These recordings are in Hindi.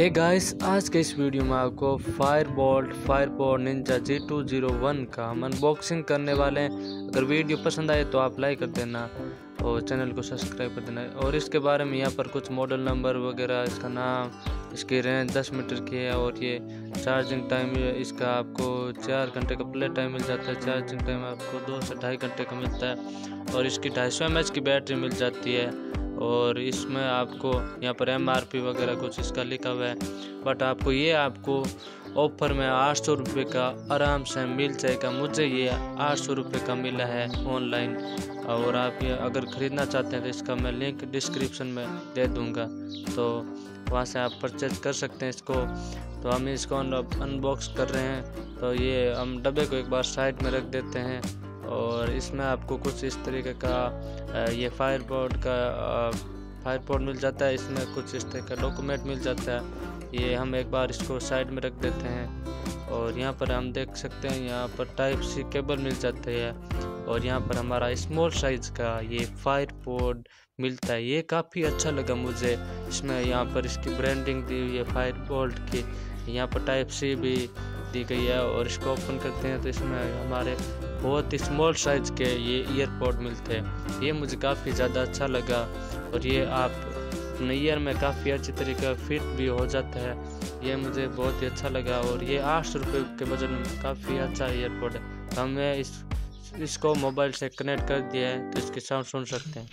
हे गाइस आज के इस वीडियो में आपको फायर बोल्ट फायर पोर Ninja G two zero one का हम अनबॉक्सिंग करने वाले हैं। अगर वीडियो पसंद आए तो आप लाइक कर देना और चैनल को सब्सक्राइब कर देना। और इसके बारे में यहाँ पर कुछ मॉडल नंबर वगैरह, इसका नाम, इसकी रेंज 10 मीटर की है और ये चार्जिंग टाइम इसका आपको चार घंटे का प्ले टाइम मिल जाता है। चार्जिंग टाइम आपको दो से ढाई घंटे का मिलता है और इसकी ढाई सौ की बैटरी मिल जाती है। और इसमें आपको यहाँ पर एमआरपी वगैरह कुछ इसका लिखा हुआ है। बट आपको ये आपको ऑफ़र में आठ सौ रुपये का आराम से मिल जाएगा। मुझे ये आठ सौ रुपये का मिला है ऑनलाइन और आप ये अगर ख़रीदना चाहते हैं तो इसका मैं लिंक डिस्क्रिप्शन में दे दूँगा। तो वहाँ से आप परचेज कर सकते हैं इसको। तो हम इसको अनबॉक्स कर रहे हैं। तो ये हम डब्बे को एक बार साइड में रख देते हैं। और इसमें आपको कुछ इस तरीके का ये फायर बोर्ड का फायर बोर्ड मिल जाता है, इसमें कुछ इस तरह का डॉक्यूमेंट मिल जाता है। ये हम एक बार इसको साइड में रख देते हैं और यहाँ पर हम देख सकते हैं, यहाँ पर टाइप सी केबल मिल जाती है और यहाँ पर हमारा स्मॉल साइज़ का ये फायर बोर्ड मिलता है। ये काफ़ी अच्छा लगा मुझे, इसमें यहाँ पर इसकी ब्रांडिंग दी हुई है फायर बोल्ट की। यहाँ पर टाइप सी भी दी गई है और इसको ओपन करते हैं तो इसमें हमारे बहुत ही स्मॉल साइज़ के ये ईयरपोर्ट मिलते हैं। ये मुझे काफ़ी ज़्यादा अच्छा लगा और ये आप अपने ईयर में काफ़ी अच्छी तरीके फिट भी हो जाता है। ये मुझे बहुत ही अच्छा लगा और ये आठ सौ रुपये के वज़न में काफ़ी अच्छा ईयरपोर्ट है। हमें इस, इसको मोबाइल से कनेक्ट कर दिया है तो इसकी साउंड सुन सकते हैं।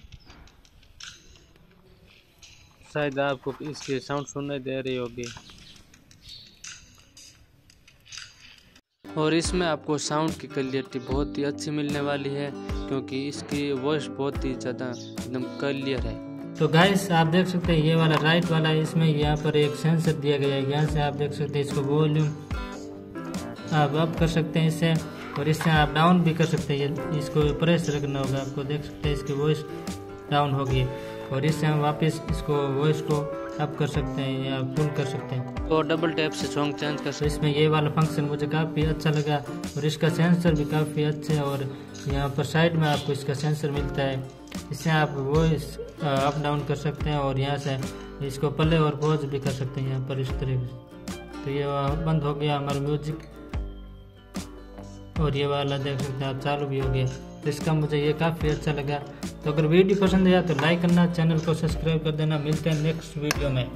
शायद आपको इसकी साउंड सुनने दे रही होगी। और इसमें आपको साउंड की क्लियरिटी बहुत ही अच्छी मिलने वाली है, क्योंकि इसकी वॉइस बहुत ही ज़्यादा एकदम क्लियर है। तो गाइस आप देख सकते हैं ये वाला राइट वाला, इसमें यहाँ पर एक सेंसर दिया गया है। यहाँ से आप देख सकते हैं इसको वॉल्यूम आप अप कर सकते हैं इससे और इससे आप डाउन भी कर सकते हैं। इसको प्रेस रखना होगा, आपको देख सकते हैं इसकी वॉइस डाउन होगी और इससे हम वापस इसको वॉइस को अप कर सकते हैं या फुल कर सकते हैं। और डबल टैप से सॉन्ग चेंज कर सकते हैं इसमें ये वाला फ़ंक्शन मुझे काफ़ी अच्छा लगा और इसका सेंसर भी काफ़ी अच्छा है और यहाँ पर साइड में आपको इसका सेंसर मिलता है। इससे आप वॉइस अप डाउन कर सकते हैं और यहाँ से इसको पले और पॉज भी कर सकते हैं यहाँ पर इस तरह से। तो ये बंद हो गया हमारा म्यूज़िक और ये वाला देख सकते हैं आप चालू भी हो गया। तो इसका मुझे ये काफ़ी अच्छा लगा। तो अगर वीडियो पसंद आया तो लाइक करना, चैनल को सब्सक्राइब कर देना। मिलते हैं नेक्स्ट वीडियो में।